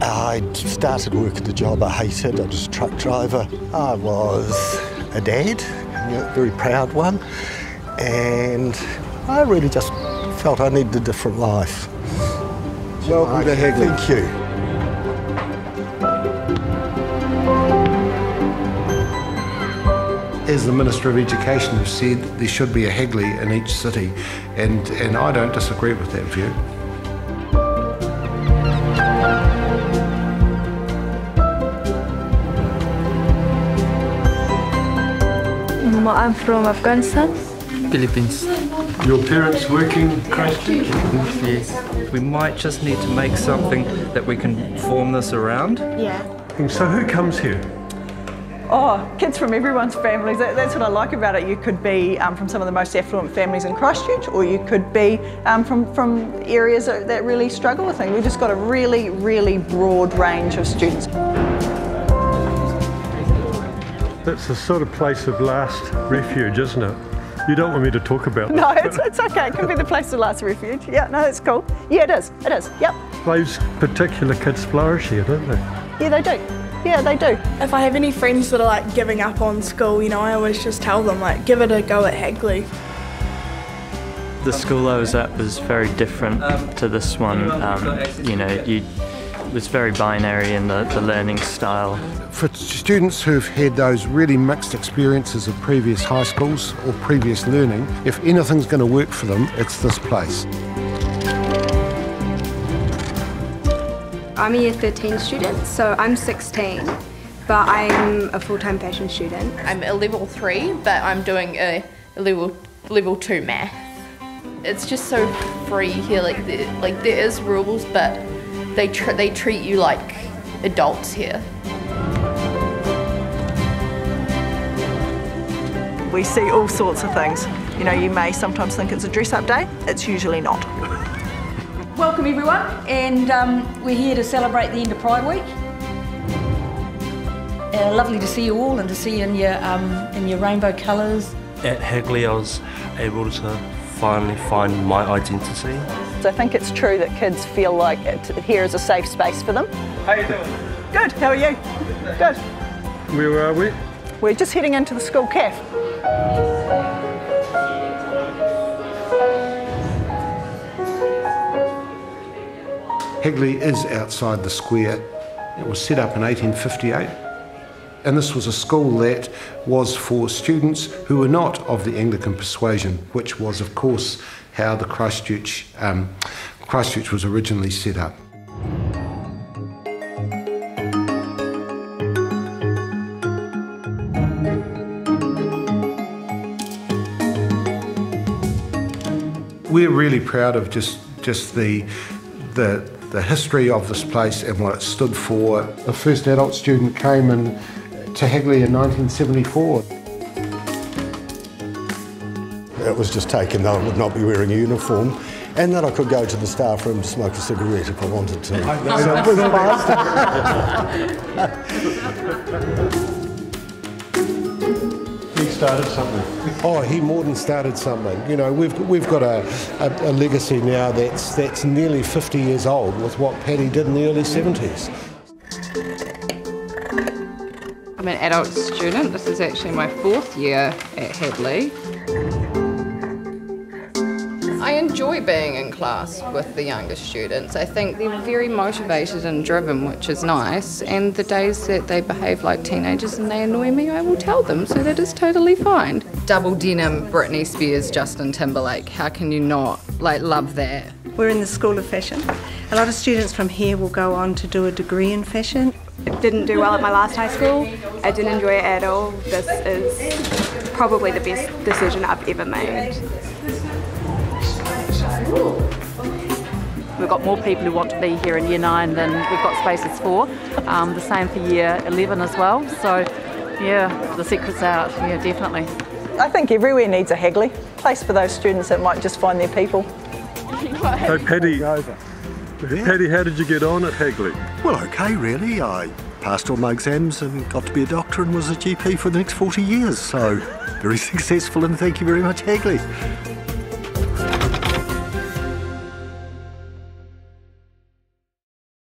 I started working the job I hated. I was a truck driver. I was a dad, a very proud one, and I really just felt I needed a different life. Welcome to Hagley. Thank you. As the Minister of Education has said, there should be a Hagley in each city, and, and I don't disagree with that view. I'm from Afghanistan. Philippines. Your parents working Christchurch? Yes. We might just need to make something that we can form this around. Yeah. So who comes here? Oh, kids from everyone's families. That, that's what I like about it. You could be um, from some of the most affluent families in Christchurch, or you could be um, from, from areas that, that really struggle with things. We've just got a really, really broad range of students. That's the sort of place of last refuge, isn't it? You don't want me to talk about No, it's, it's okay. It can be the place of last refuge. Yeah, no, it's cool. Yeah, it is. It is. Yep. Those particular kids flourish here, don't they? Yeah, they do. Yeah, they do. If I have any friends that are like giving up on school, you know, I always just tell them like give it a go at Hagley. The school I was at was very different to this one. Um, you know, you it was very binary in the, the learning style. For students who've had those really mixed experiences of previous high schools or previous learning, if anything's going to work for them, it's this place. I'm a year 13 student, so I'm 16, but I'm a full-time fashion student. I'm a level three, but I'm doing a, a level level two math. It's just so free here. Like there, like there is rules, but they tr- they treat you like adults here. We see all sorts of things. You know, you may sometimes think it's a dress up day, it's usually not. Welcome everyone, and um, we're here to celebrate the end of Pride Week. Uh, lovely to see you all and to see you in your, um, in your rainbow colours. At Hagley I was able to finally find my identity. So I think it's true that kids feel like it, here is a safe space for them. How are you doing? Good, how are you? Good. Where are we? We're just heading into the school cafe. Hagley is outside the square. It was set up in 1858. And this was a school that was for students who were not of the Anglican persuasion, which was, of course, how the Christchurch, um, Christchurch was originally set up. We're really proud of just, just the, the, the history of this place and what it stood for. The first adult student came in to Hagley in 1974. It was just taken that I would not be wearing a uniform and that I could go to the staff room to smoke a cigarette if I wanted to. So it was fast. He started something. Oh, he more than started something. You know, we've we've got a, a, a legacy now that's that's nearly 50 years old with what Paddy did in the early 70s. I'm an adult student. This is actually my fourth year at Hagley. I enjoy being in class with the younger students. I think they're very motivated and driven, which is nice. And the days that they behave like teenagers and they annoy me, I will tell them, so that is totally fine. Double denim, Britney Spears, Justin Timberlake. How can you not like love that? We're in the School of Fashion. A lot of students from here will go on to do a degree in fashion. It didn't do well at my last high school. I didn't enjoy it at all. This is probably the best decision I've ever made. We've got more people who want to be here in year nine than we've got spaces for. Um, the same for year 11 as well. So, yeah, the secret's out. Yeah, definitely. I think everywhere needs a Hagley. Place for those students that might just find their people. So, Paddy, Paddy, how did you get on at Hagley? Well, okay, really. I passed all my exams and got to be a doctor and was a GP for the next 40 years. So, very successful and thank you very much, Hagley.